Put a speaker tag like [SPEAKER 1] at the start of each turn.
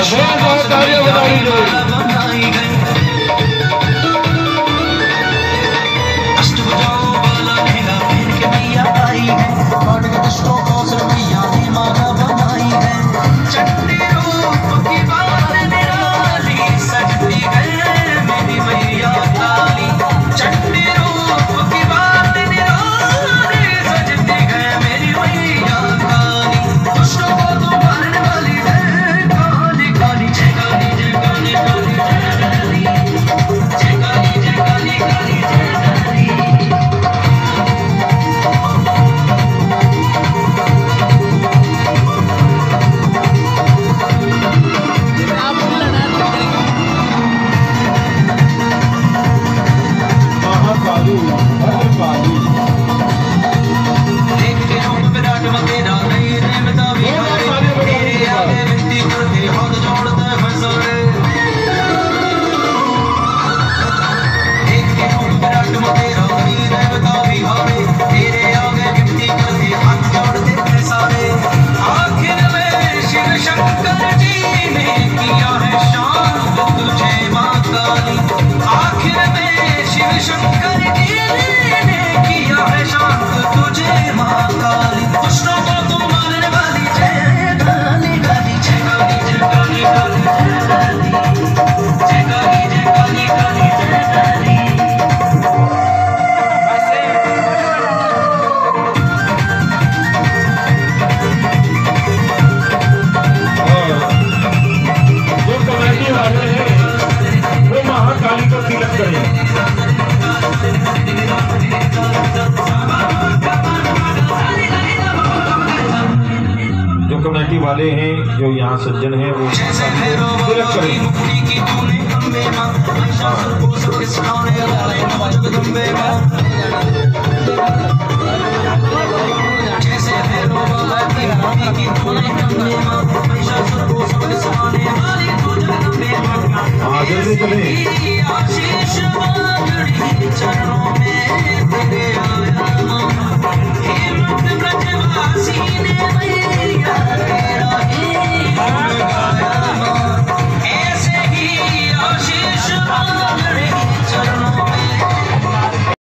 [SPEAKER 1] Vamos, Rodaria, Rodaria!
[SPEAKER 2] जो committee वाले हैं जो यहाँ सज्जन हैं वो
[SPEAKER 1] आगे हाँ, चले। आशीष चरणों में।